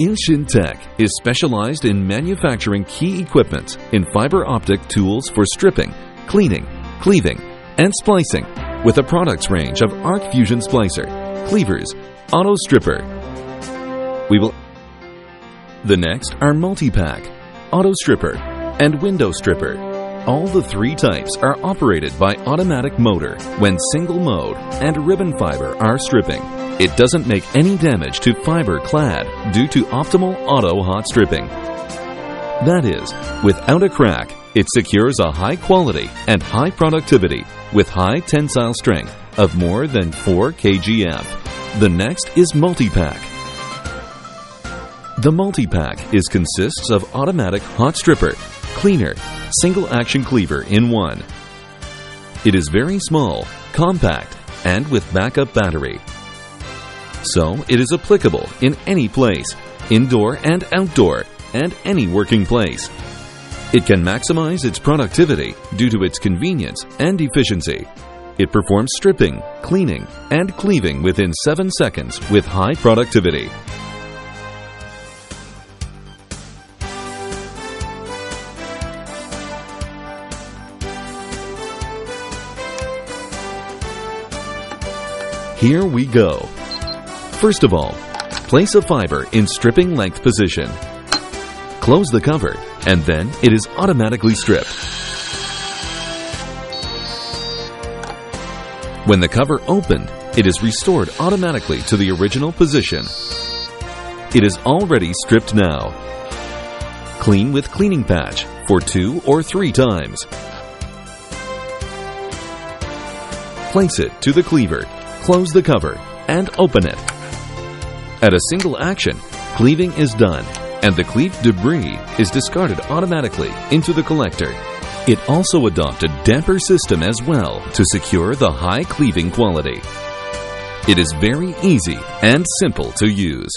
Ilsintech is specialized in manufacturing key equipment in fiber optic tools for stripping, cleaning, cleaving, and splicing with a products range of arc fusion splicer, cleavers, auto stripper. We will The next are multi-pack, auto stripper, and window stripper. All the three types are operated by automatic motor when single mode and ribbon fiber are stripping. It doesn't make any damage to fiber clad due to optimal auto hot stripping. That is, without a crack, it secures a high quality and high productivity with high tensile strength of more than 4 kgf. The next is multi-pack. The multi-pack is consists of automatic hot stripper, cleaner, single action cleaver in one. It is very small, compact, and with backup battery. So it is applicable in any place, indoor and outdoor, and any working place. It can maximize its productivity due to its convenience and efficiency. It performs stripping, cleaning, and cleaving within 7 seconds with high productivity. Here we go. First of all, place a fiber in stripping length position. Close the cover and then it is automatically stripped. When the cover opened, it is restored automatically to the original position. It is already stripped now. Clean with cleaning patch for two or three times. Place it to the cleaver, close the cover, and open it. At a single action, cleaving is done and the cleaved debris is discarded automatically into the collector. It also adopted damper system as well to secure the high cleaving quality. It is very easy and simple to use.